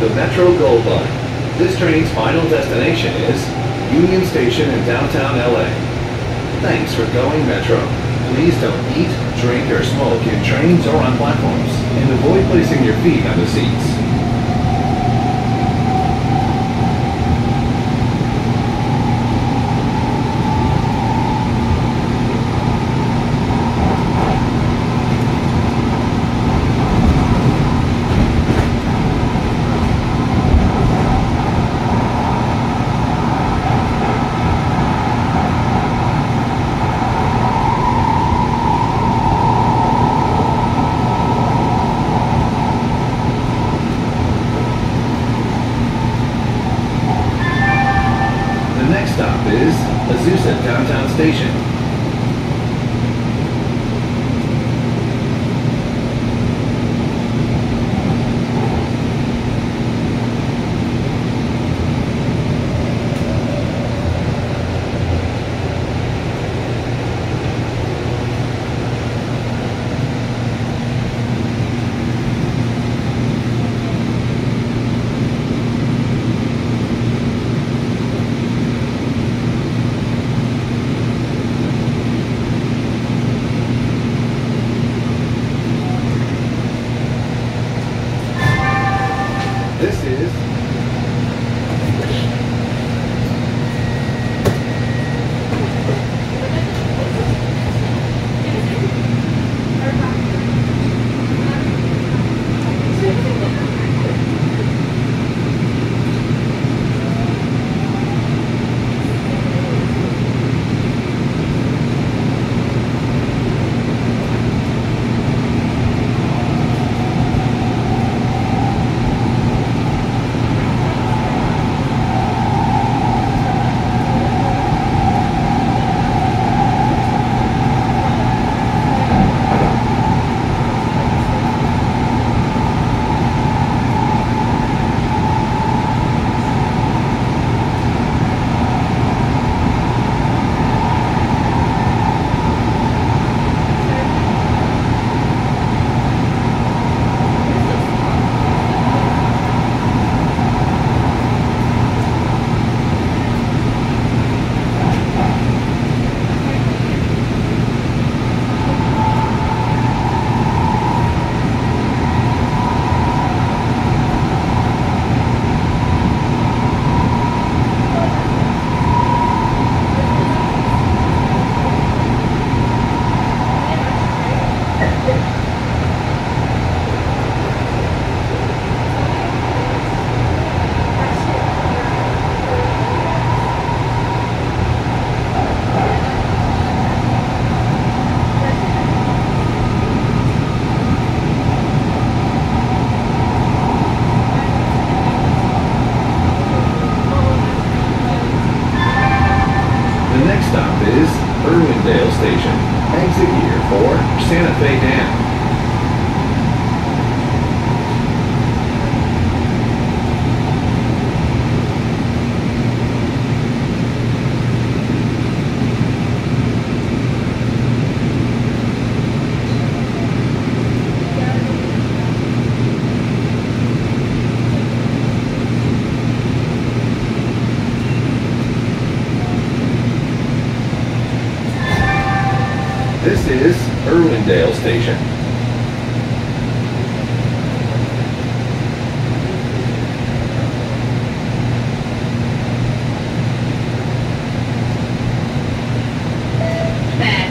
the Metro Gold Line. This train's final destination is Union Station in downtown LA. Thanks for going Metro. Please don't eat, drink, or smoke in trains or on platforms, and avoid placing your feet on the seats.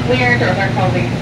weird or they're causing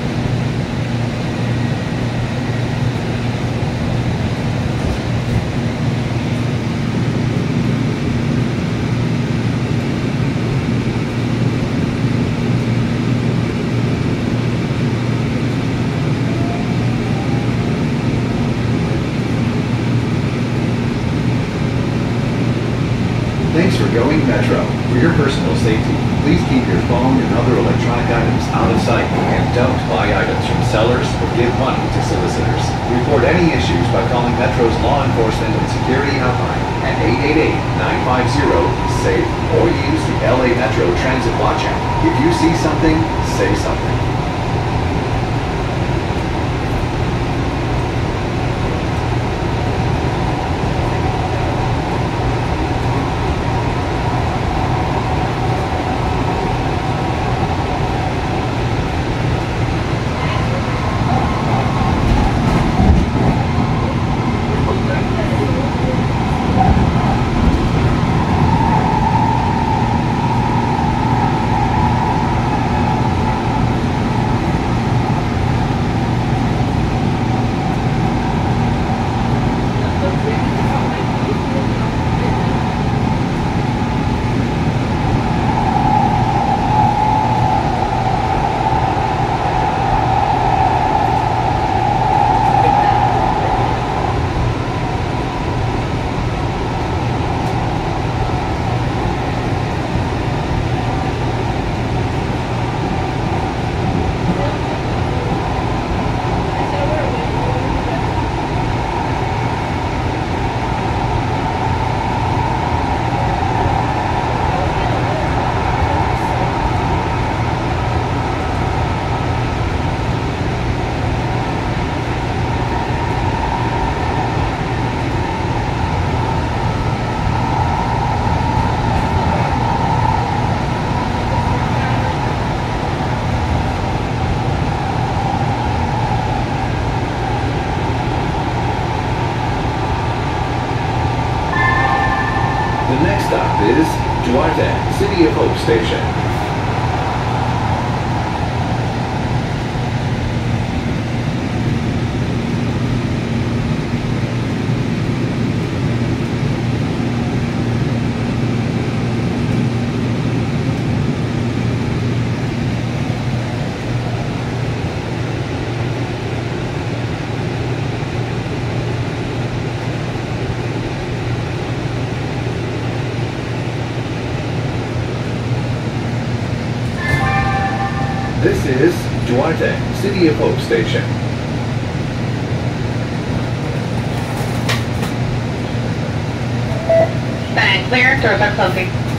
Station. Stand clear, doors are closing.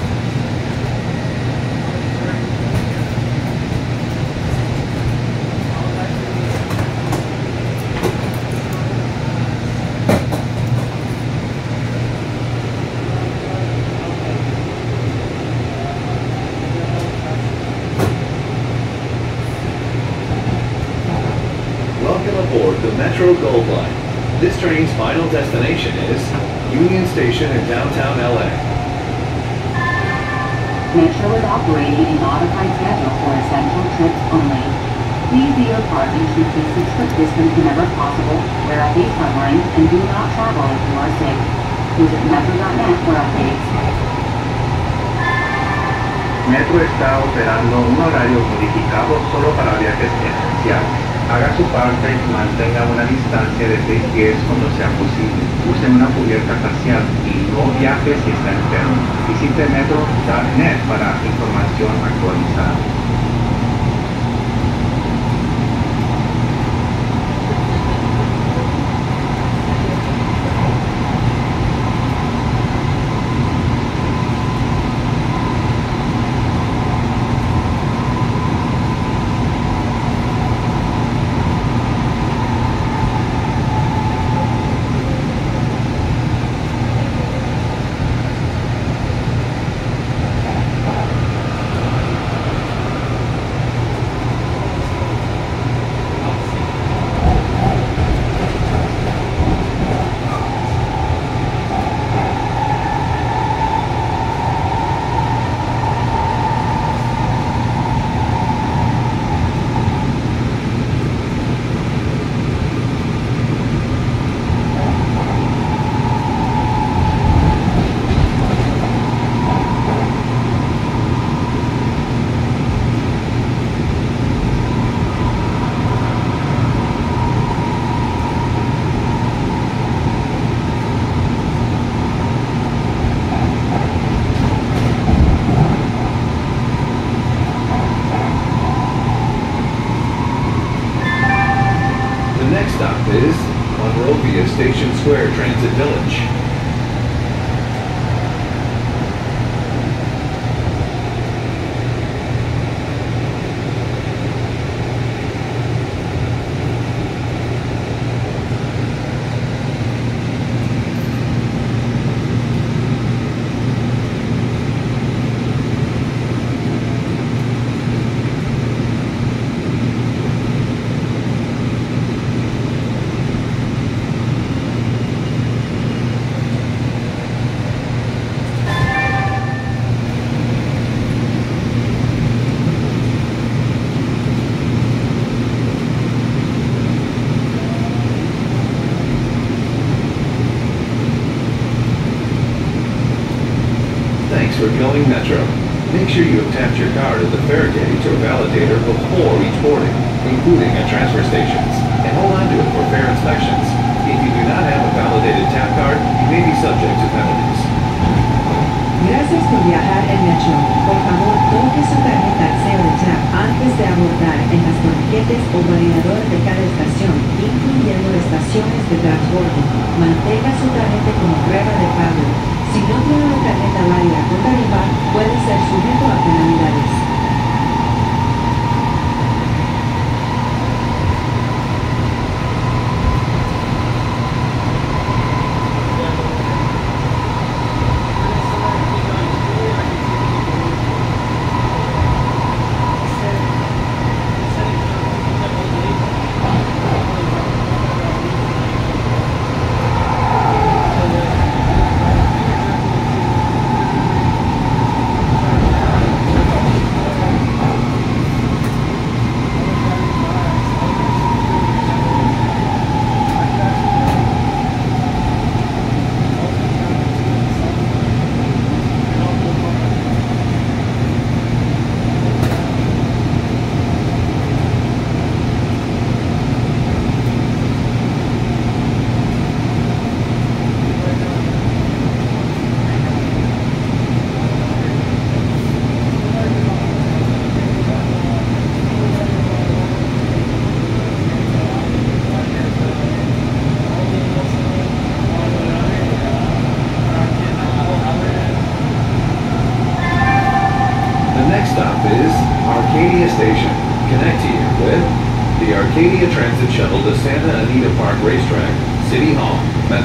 Whenever possible, wear covering, and do not travel if you are sick. Visit metro.net for updates. Metro está operando un horario modificado solo para viajes esenciales. Haga su parte y mantenga una distancia de 6 pies cuando sea posible. Use una cubierta facial y no viaje si está enfermo. Visite metro.net para información actualizada. Square Transit Village. Viajar en Metro. Por favor, toque su tarjeta Zero Tap antes de abordar en las banquetes o validador de cada estación, incluyendo estaciones de transbordo. Mantenga su tarjeta como prueba de pago. Si no tiene una tarjeta válida con tarifa, puede ser sujeto a penalidades.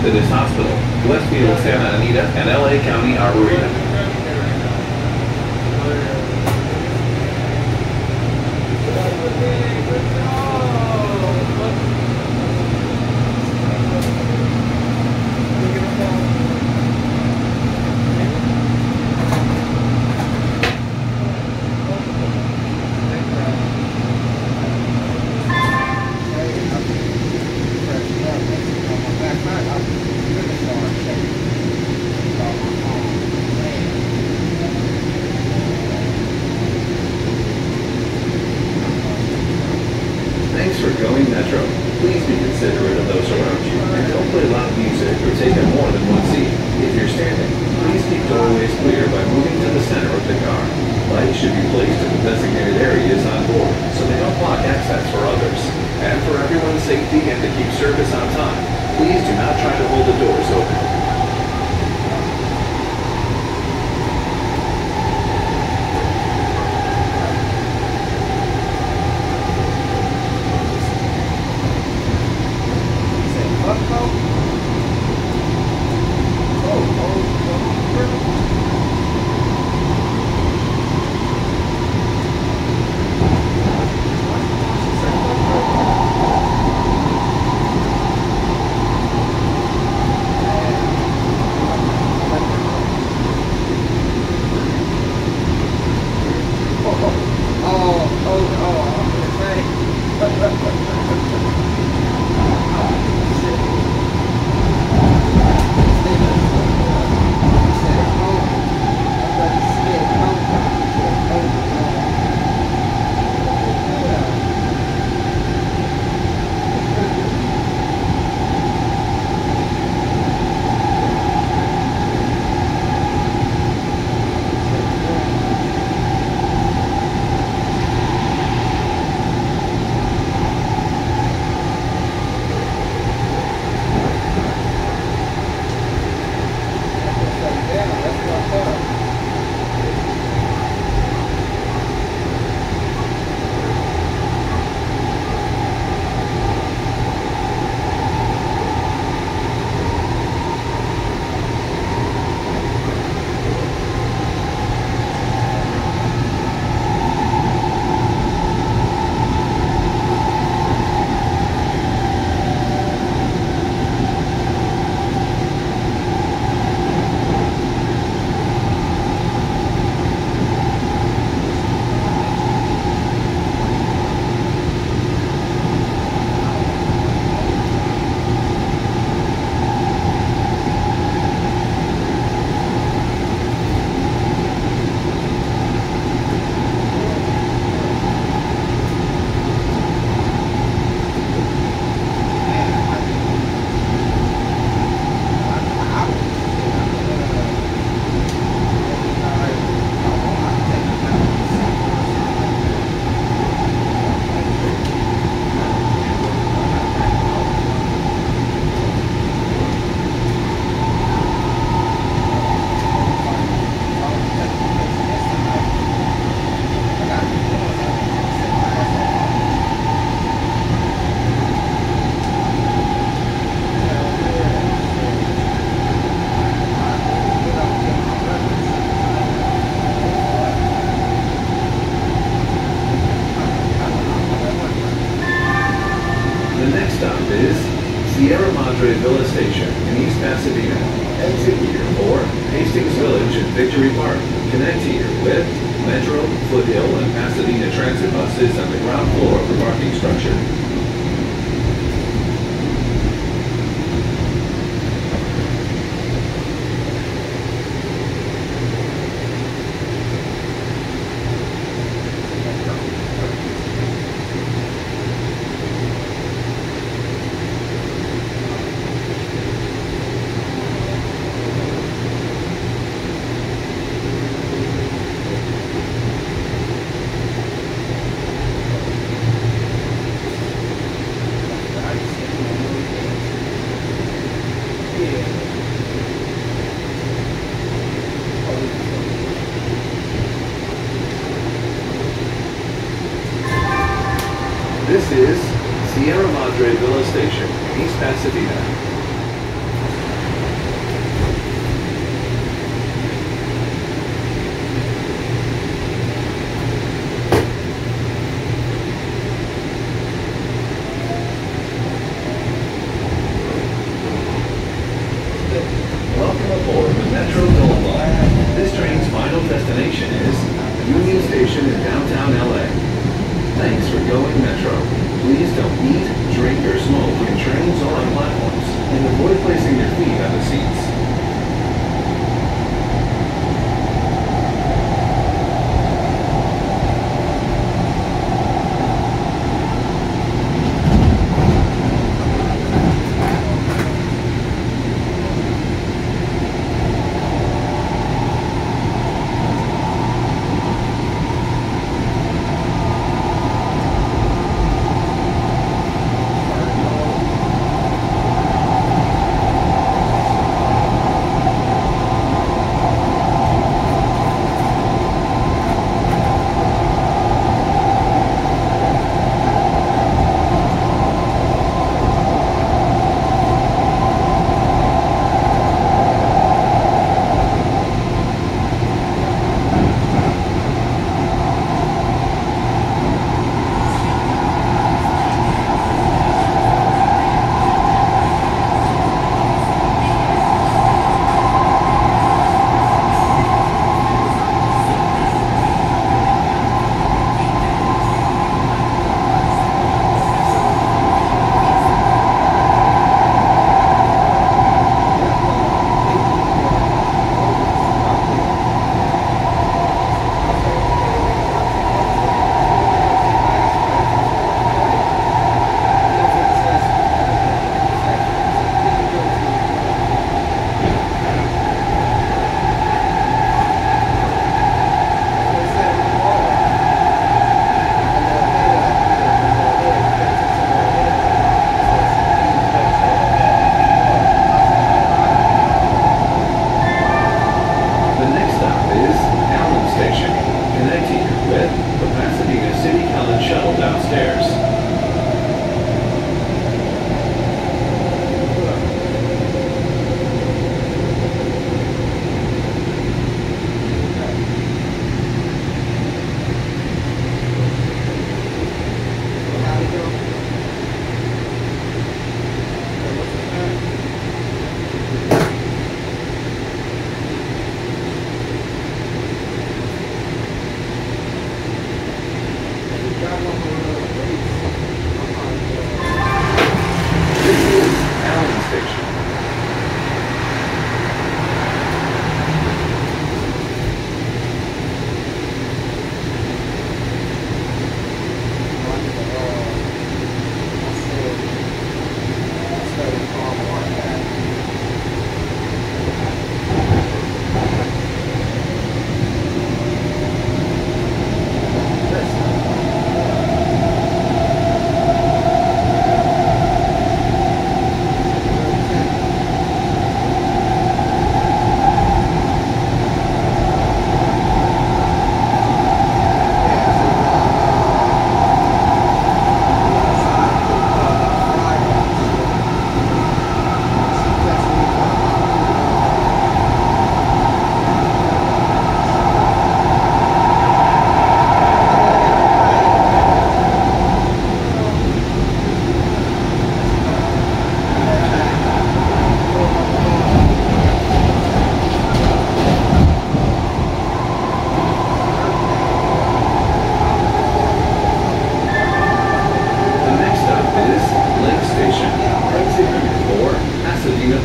Methodist Hospital, Westfield Santa Anita, and LA County Arboretum.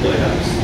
Playhouse.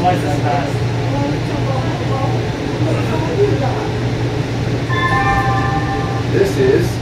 Fast. This is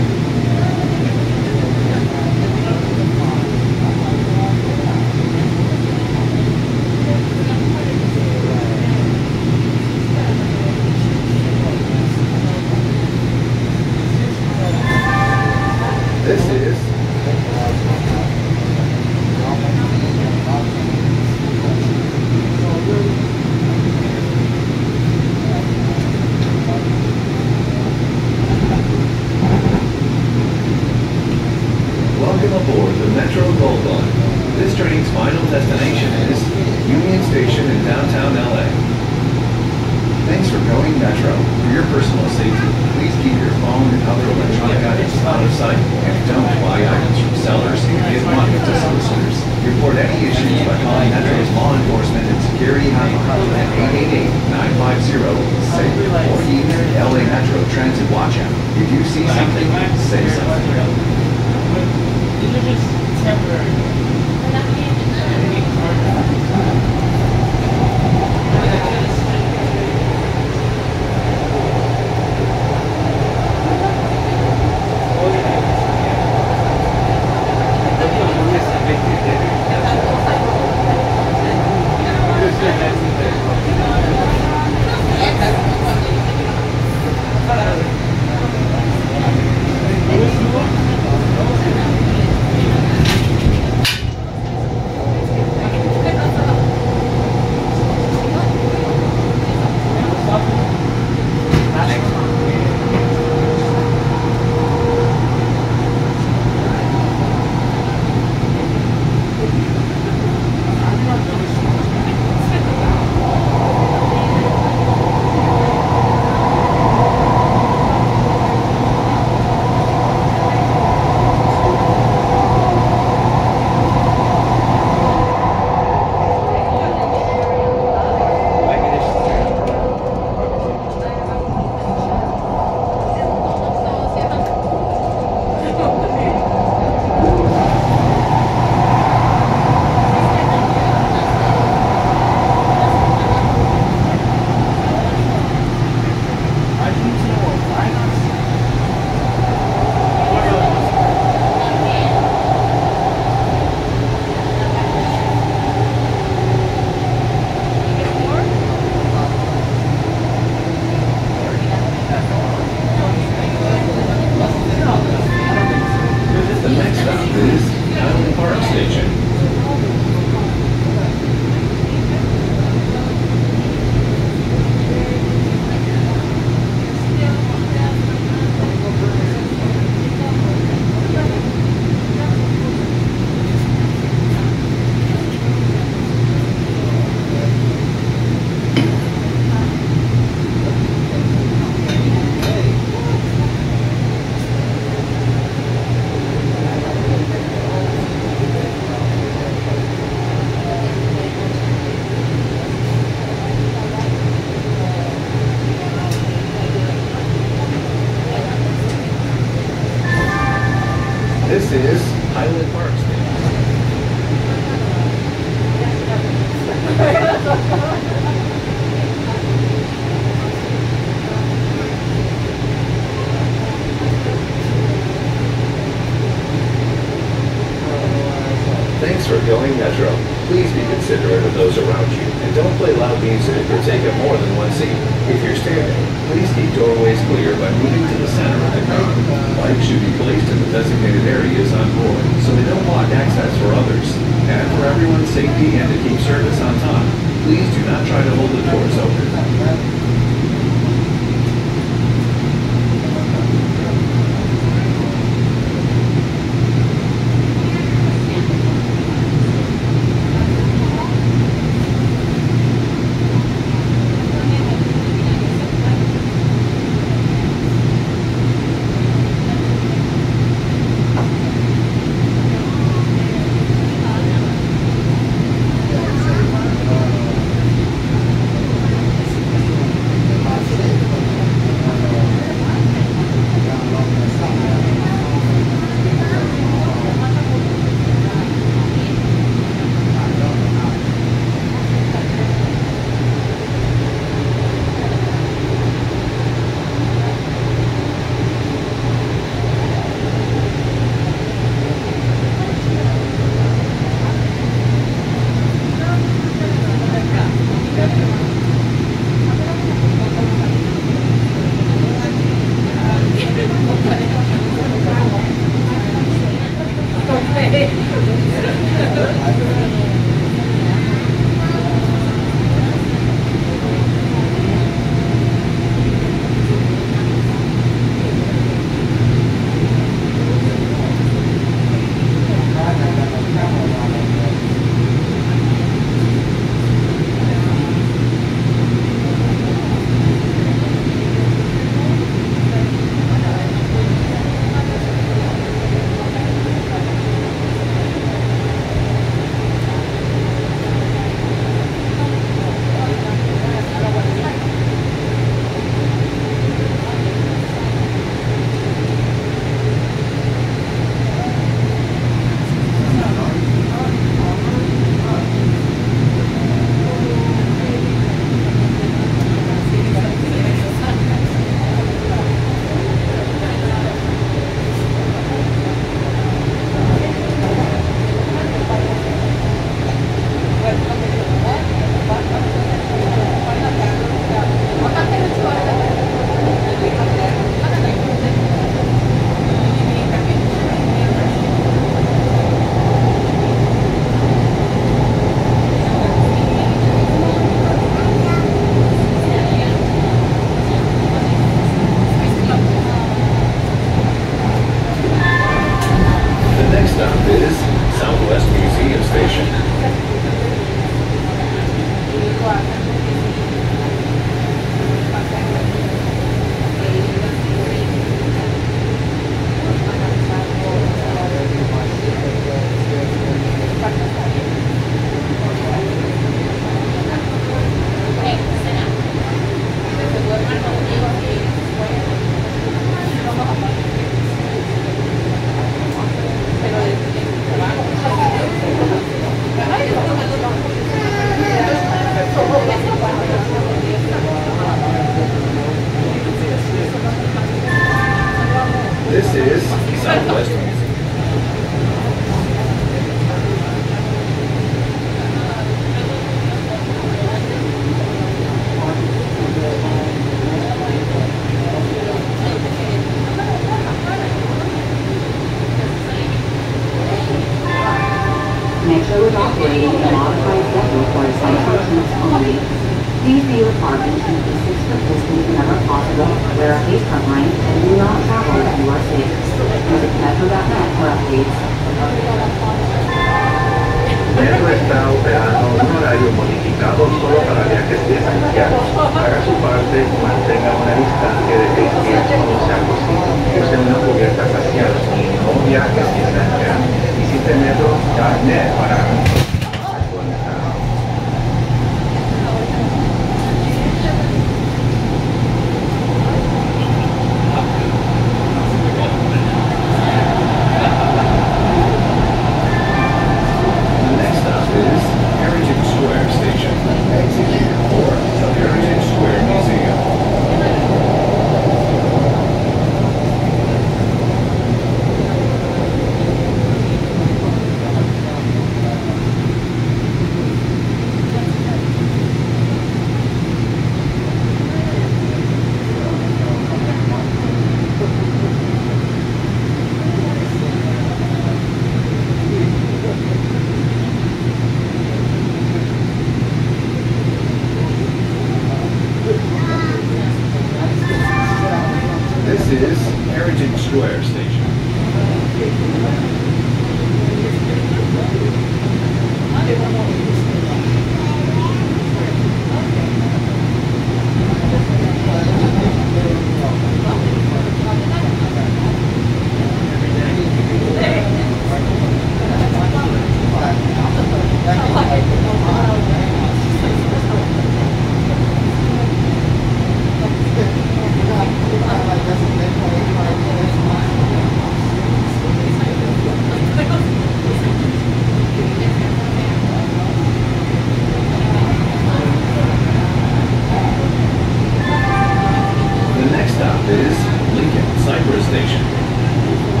next stop is Lincoln Cypress Station.